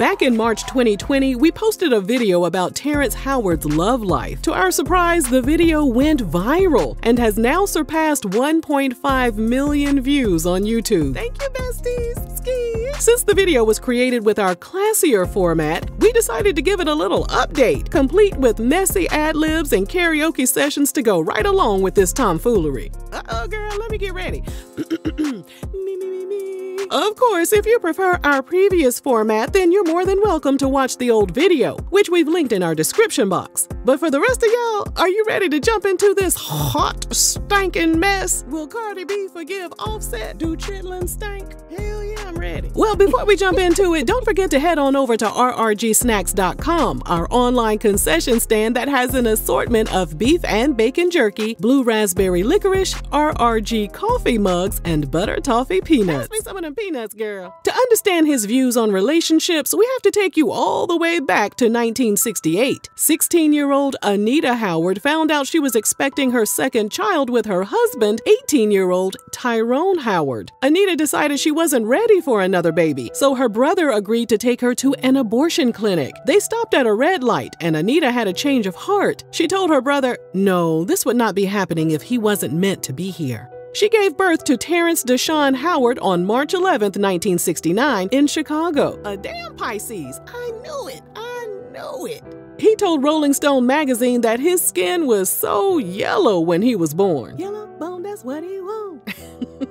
Back in March 2020, we posted a video about Terrence Howard's love life. To our surprise, the video went viral and has now surpassed 1.5 million views on YouTube. Thank you, besties. Ski. Since the video was created with our classier format, we decided to give it a little update, complete with messy ad libs and karaoke sessions to go right along with this tomfoolery. Uh oh, girl, let me get ready. me, me, me, me. Of course, if you prefer our previous format, then you're more than welcome to watch the old video, which we've linked in our description box. But for the rest of y'all, are you ready to jump into this hot, stankin' mess? Will Cardi B forgive Offset? Do chitlin stank? Hell ready. Well, before we jump into it, don't forget to head on over to rrgsnacks.com, our online concession stand that has an assortment of beef and bacon jerky, blue raspberry licorice, RRG coffee mugs, and butter toffee peanuts. Pass me some of them peanuts, girl. To understand his views on relationships, we have to take you all the way back to 1968. 16 year old Anita Howard found out she was expecting her second child with her husband, 18 year old Tyrone Howard. Anita decided she wasn't ready for another baby, so her brother agreed to take her to an abortion clinic. They stopped at a red light, and Anita had a change of heart. She told her brother, No, this would not be happening if he wasn't meant to be here. She gave birth to Terrence Deshawn Howard on March 11, 1969, in Chicago. A damn Pisces. I knew it. I knew it. He told Rolling Stone magazine that his skin was so yellow when he was born. Yellow bone, that's what he want.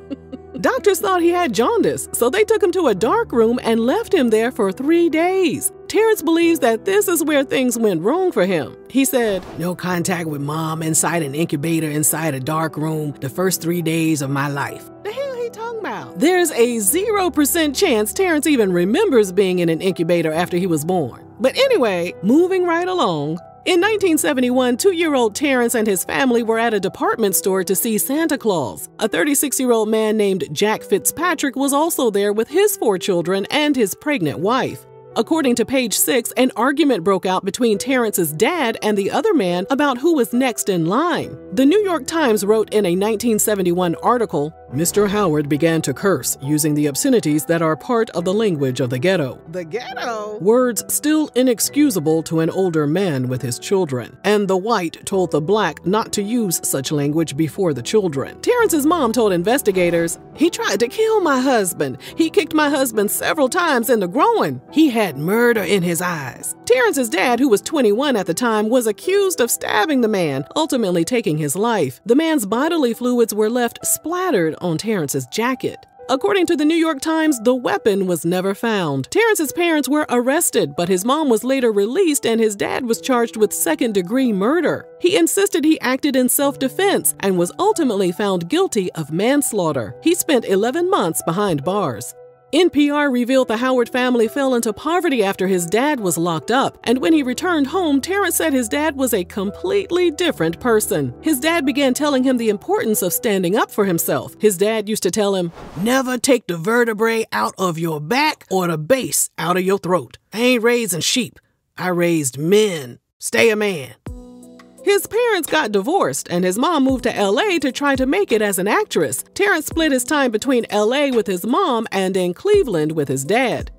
Doctors thought he had jaundice, so they took him to a dark room and left him there for three days. Terrence believes that this is where things went wrong for him. He said, No contact with mom inside an incubator inside a dark room the first three days of my life. The hell he talking about? There's a 0% chance Terrence even remembers being in an incubator after he was born. But anyway, moving right along, in 1971, two year old Terrence and his family were at a department store to see Santa Claus. A 36 year old man named Jack Fitzpatrick was also there with his four children and his pregnant wife. According to page 6, an argument broke out between Terrence's dad and the other man about who was next in line. The New York Times wrote in a 1971 article Mr. Howard began to curse, using the obscenities that are part of the language of the ghetto. The ghetto? Words still inexcusable to an older man with his children. And the white told the black not to use such language before the children. Terrence's mom told investigators, He tried to kill my husband. He kicked my husband several times in the groin. He had murder in his eyes. Terrence's dad, who was 21 at the time, was accused of stabbing the man, ultimately taking his life. The man's bodily fluids were left splattered on Terrence's jacket. According to the New York Times, the weapon was never found. Terrence's parents were arrested, but his mom was later released and his dad was charged with second degree murder. He insisted he acted in self defense and was ultimately found guilty of manslaughter. He spent 11 months behind bars. NPR revealed the Howard family fell into poverty after his dad was locked up, and when he returned home, Terrence said his dad was a completely different person. His dad began telling him the importance of standing up for himself. His dad used to tell him, Never take the vertebrae out of your back or the base out of your throat. I ain't raising sheep, I raised men. Stay a man. His parents got divorced, and his mom moved to LA to try to make it as an actress. Terrence split his time between LA with his mom and in Cleveland with his dad.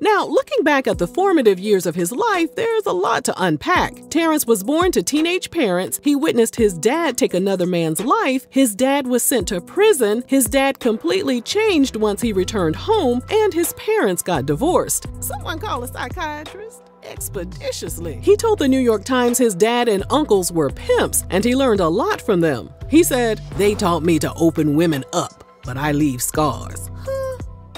Now, looking back at the formative years of his life, there's a lot to unpack. Terrence was born to teenage parents. He witnessed his dad take another man's life. His dad was sent to prison. His dad completely changed once he returned home, and his parents got divorced. Someone call a psychiatrist expeditiously. He told the New York Times his dad and uncles were pimps, and he learned a lot from them. He said, They taught me to open women up, but I leave scars.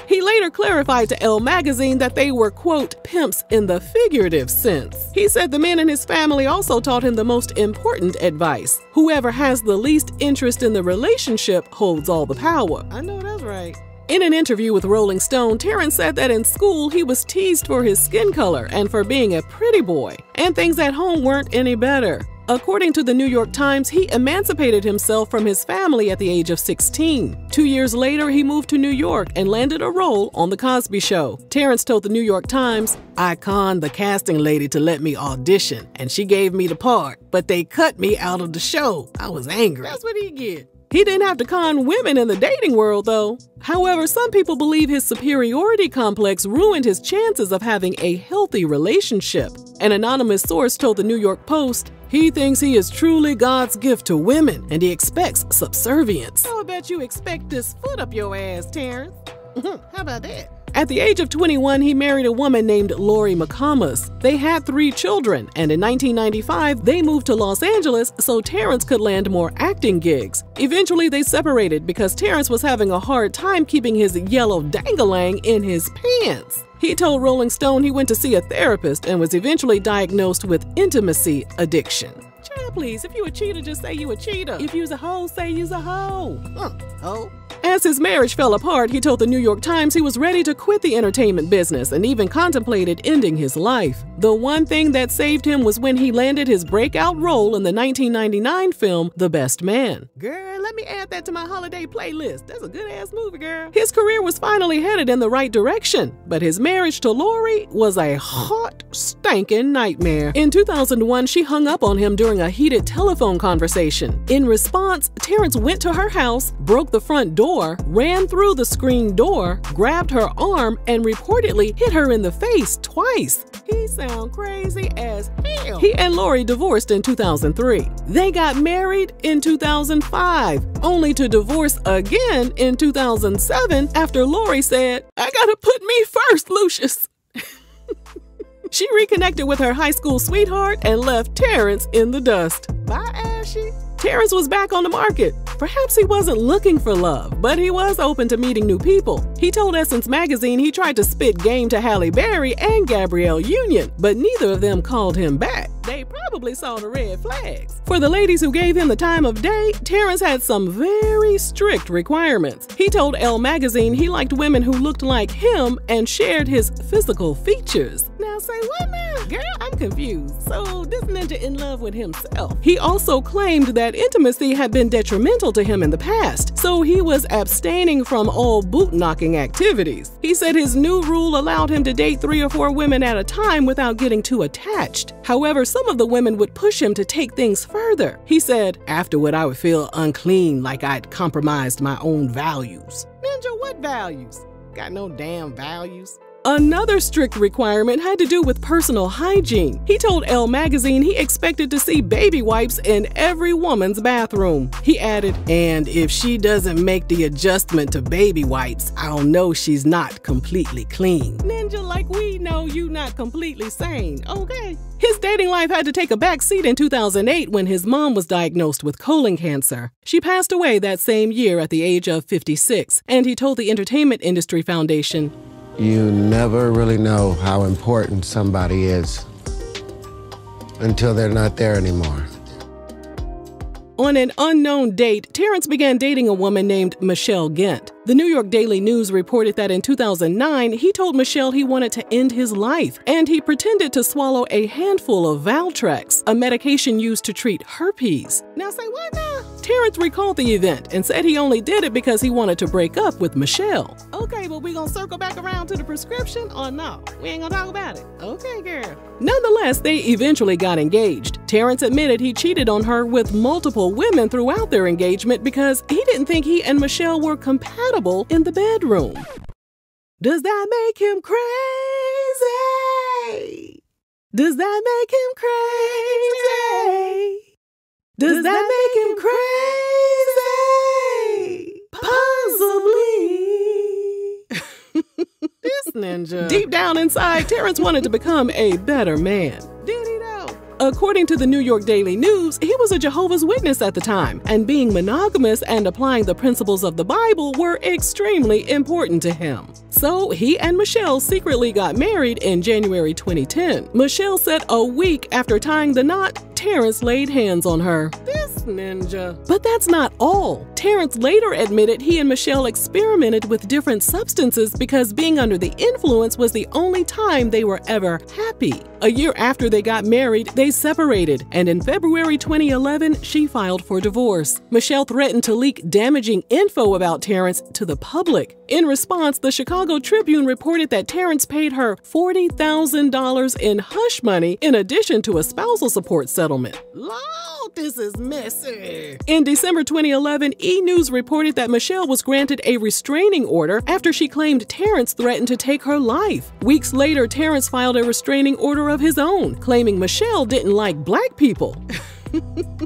He later clarified to Elle magazine that they were, quote, pimps in the figurative sense. He said the men in his family also taught him the most important advice whoever has the least interest in the relationship holds all the power. I know that's right. In an interview with Rolling Stone, Terrence said that in school he was teased for his skin color and for being a pretty boy, and things at home weren't any better. According to the New York Times, he emancipated himself from his family at the age of 16. Two years later, he moved to New York and landed a role on The Cosby Show. Terrence told the New York Times, I conned the casting lady to let me audition, and she gave me the part, but they cut me out of the show. I was angry. That's what he get. He didn't have to con women in the dating world, though. However, some people believe his superiority complex ruined his chances of having a healthy relationship. An anonymous source told the New York Post, he thinks he is truly God's gift to women and he expects subservience. I bet you expect this foot up your ass, Terrence. How about that? At the age of 21, he married a woman named Lori McCommas. They had three children, and in 1995, they moved to Los Angeles so Terrence could land more acting gigs. Eventually, they separated because Terrence was having a hard time keeping his yellow dangalang in his pants. He told Rolling Stone he went to see a therapist and was eventually diagnosed with intimacy addiction. Child, please, if you a cheater, just say you a cheater. If you's a hoe, say you's a hoe. Huh, hoe. As his marriage fell apart, he told the New York Times he was ready to quit the entertainment business and even contemplated ending his life. The one thing that saved him was when he landed his breakout role in the 1999 film The Best Man. Girl, let me add that to my holiday playlist. That's a good ass movie, girl. His career was finally headed in the right direction, but his marriage to Lori was a hot, stankin' nightmare. In 2001, she hung up on him during a heated telephone conversation. In response, Terrence went to her house, broke the front door door, ran through the screen door, grabbed her arm, and reportedly hit her in the face twice. He sound crazy as hell. He and Lori divorced in 2003. They got married in 2005, only to divorce again in 2007 after Lori said, I gotta put me first, Lucius. she reconnected with her high school sweetheart and left Terrence in the dust. Bye, Ashy. Terrence was back on the market. Perhaps he wasn't looking for love, but he was open to meeting new people. He told Essence magazine he tried to spit game to Halle Berry and Gabrielle Union, but neither of them called him back. They probably saw the red flags. For the ladies who gave him the time of day, Terrence had some very strict requirements. He told Elle magazine he liked women who looked like him and shared his physical features. Now say what now? Girl, I'm confused. So this ninja in love with himself. He also claimed that intimacy had been detrimental to him in the past, so he was abstaining from all boot knocking activities. He said his new rule allowed him to date three or four women at a time without getting too attached. However, some of the women would push him to take things further. He said, afterward I would feel unclean like I'd compromised my own values. Ninja, what values? Got no damn values. Another strict requirement had to do with personal hygiene. He told Elle magazine he expected to see baby wipes in every woman's bathroom. He added, and if she doesn't make the adjustment to baby wipes, I'll know she's not completely clean. Ninja, like we know you not completely sane, okay? His dating life had to take a back seat in 2008 when his mom was diagnosed with colon cancer. She passed away that same year at the age of 56, and he told the Entertainment Industry Foundation, you never really know how important somebody is until they're not there anymore. On an unknown date, Terrence began dating a woman named Michelle Ghent. The New York Daily News reported that in 2009, he told Michelle he wanted to end his life, and he pretended to swallow a handful of Valtrex, a medication used to treat herpes. Now say what now? Terrence recalled the event and said he only did it because he wanted to break up with Michelle. Okay, but we gonna circle back around to the prescription or no? We ain't gonna talk about it. Okay, girl. Nonetheless, they eventually got engaged. Terrence admitted he cheated on her with multiple women throughout their engagement because he didn't think he and Michelle were compatible in the bedroom. Does that make him crazy? Does that make him crazy? Does that make him crazy? Possibly. this ninja. Deep down inside, Terrence wanted to become a better man. Did he though? According to the New York Daily News, he was a Jehovah's Witness at the time, and being monogamous and applying the principles of the Bible were extremely important to him. So he and Michelle secretly got married in January 2010. Michelle said a week after tying the knot, Terrence laid hands on her. This ninja. But that's not all. Terrence later admitted he and Michelle experimented with different substances because being under the influence was the only time they were ever happy. A year after they got married, they separated, and in February 2011, she filed for divorce. Michelle threatened to leak damaging info about Terrence to the public. In response, the Chicago Tribune reported that Terrence paid her $40,000 in hush money in addition to a spousal support settlement settlement. Lord, this is messy. In December 2011, E! News reported that Michelle was granted a restraining order after she claimed Terrence threatened to take her life. Weeks later, Terrence filed a restraining order of his own, claiming Michelle didn't like black people.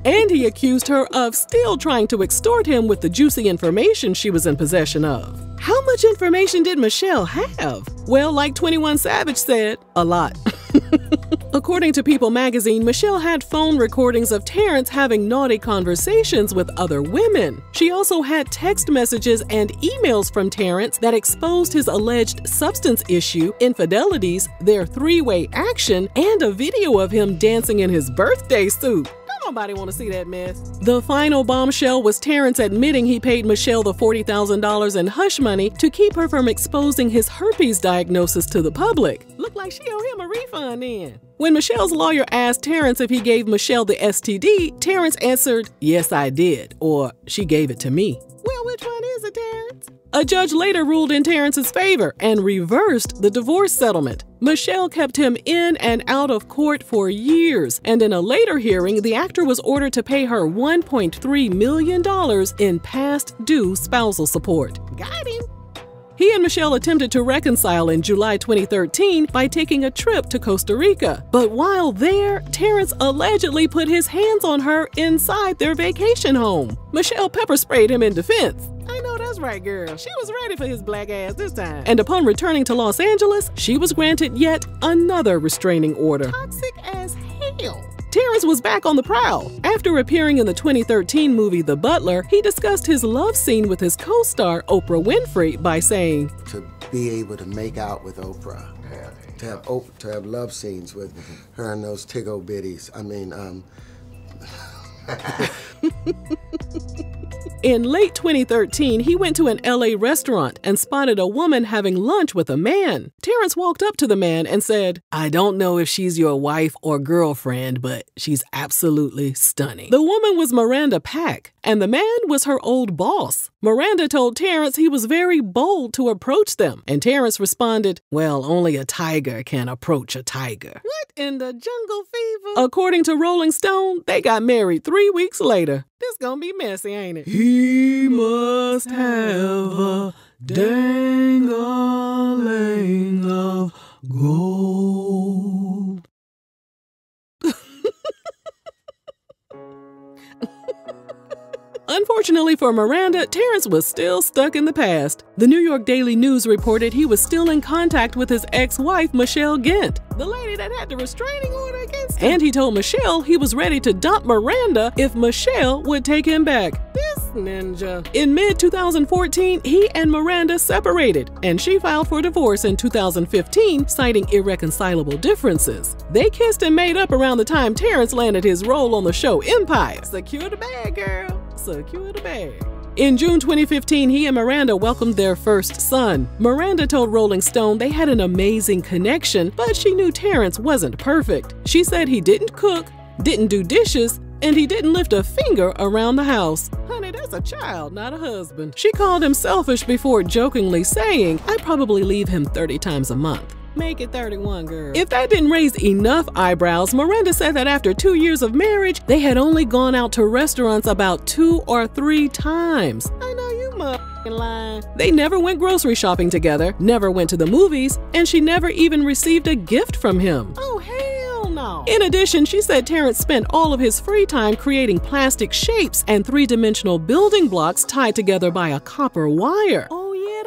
and he accused her of still trying to extort him with the juicy information she was in possession of. How much information did Michelle have? Well, like 21 Savage said, a lot. According to People magazine, Michelle had phone recordings of Terrence having naughty conversations with other women. She also had text messages and emails from Terrence that exposed his alleged substance issue, infidelities, their three way action, and a video of him dancing in his birthday suit. Nobody want to see that mess. The final bombshell was Terrence admitting he paid Michelle the $40,000 in hush money to keep her from exposing his herpes diagnosis to the public. Like she owed him a refund then. When Michelle's lawyer asked Terrence if he gave Michelle the STD, Terrence answered, Yes, I did, or she gave it to me. Well, which one is it, Terrence? A judge later ruled in Terrence's favor and reversed the divorce settlement. Michelle kept him in and out of court for years, and in a later hearing, the actor was ordered to pay her $1.3 million in past due spousal support. Got him. He and Michelle attempted to reconcile in July 2013 by taking a trip to Costa Rica. But while there, Terrence allegedly put his hands on her inside their vacation home. Michelle pepper sprayed him in defense. I know that's right, girl. She was ready for his black ass this time. And upon returning to Los Angeles, she was granted yet another restraining order. Toxic as hell. Terrence was back on the prowl. After appearing in the 2013 movie The Butler, he discussed his love scene with his co star Oprah Winfrey by saying, To be able to make out with Oprah, to have, to have love scenes with her and those tiggle bitties. I mean, um, In late 2013, he went to an LA restaurant and spotted a woman having lunch with a man. Terrence walked up to the man and said, I don't know if she's your wife or girlfriend, but she's absolutely stunning. The woman was Miranda Pak, and the man was her old boss. Miranda told Terrence he was very bold to approach them, and Terrence responded, Well, only a tiger can approach a tiger. What in the jungle fever? According to Rolling Stone, they got married three weeks later. This gonna be messy, ain't it? He must have a dangling of gold. Unfortunately for Miranda, Terrence was still stuck in the past. The New York Daily News reported he was still in contact with his ex-wife, Michelle Ghent, the lady that had the restraining order against him. And he told Michelle he was ready to dump Miranda if Michelle would take him back. This ninja. In mid-2014, he and Miranda separated, and she filed for divorce in 2015, citing irreconcilable differences. They kissed and made up around the time Terrence landed his role on the show Empire. Secure the bag, girl secure the bag. In June 2015, he and Miranda welcomed their first son. Miranda told Rolling Stone they had an amazing connection, but she knew Terrence wasn't perfect. She said he didn't cook, didn't do dishes, and he didn't lift a finger around the house. Honey, that's a child, not a husband. She called him selfish before jokingly saying, I probably leave him 30 times a month. Make it 31, girl. If that didn't raise enough eyebrows, Miranda said that after two years of marriage, they had only gone out to restaurants about two or three times. I know you motherfucking lying. They never went grocery shopping together, never went to the movies, and she never even received a gift from him. Oh, hell no. In addition, she said Terrence spent all of his free time creating plastic shapes and three dimensional building blocks tied together by a copper wire. Oh,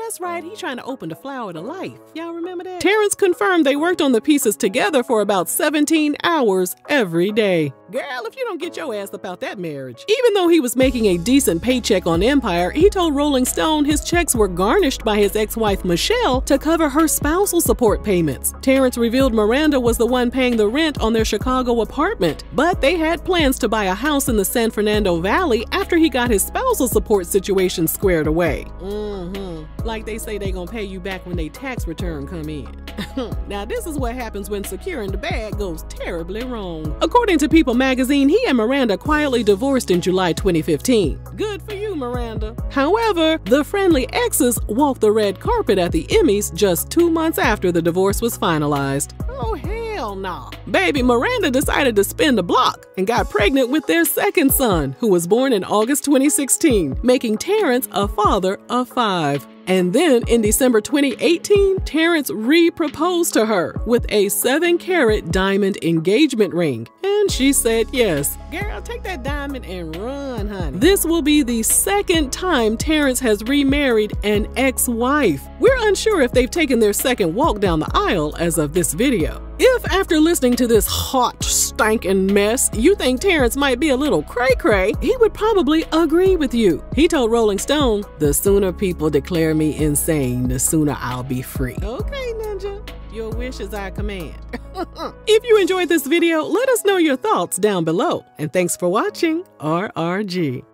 that's right. He trying to open the flower to life. Y'all remember that? Terrence confirmed they worked on the pieces together for about 17 hours every day. Girl, if you don't get your ass about that marriage. Even though he was making a decent paycheck on Empire, he told Rolling Stone his checks were garnished by his ex-wife Michelle to cover her spousal support payments. Terrence revealed Miranda was the one paying the rent on their Chicago apartment, but they had plans to buy a house in the San Fernando Valley after he got his spousal support situation squared away. Mm-hmm. Like they say they gonna pay you back when they tax return come in. now this is what happens when securing the bag goes terribly wrong. According to People magazine, he and Miranda quietly divorced in July 2015. Good for you, Miranda. However, the friendly exes walked the red carpet at the Emmys just two months after the divorce was finalized. Oh, hell no. Baby Miranda decided to spin the block and got pregnant with their second son, who was born in August 2016, making Terrence a father of five. And then in December 2018, Terrence re proposed to her with a 7 carat diamond engagement ring. And she said yes. Girl, take that diamond and run, honey. This will be the second time Terrence has remarried an ex wife. We're unsure if they've taken their second walk down the aisle as of this video. If after listening to this hot, stankin' mess, you think Terrence might be a little cray cray, he would probably agree with you. He told Rolling Stone, The sooner people declare me insane, the sooner I'll be free. Okay, Ninja. Your wish is our command. if you enjoyed this video, let us know your thoughts down below. And thanks for watching RRG.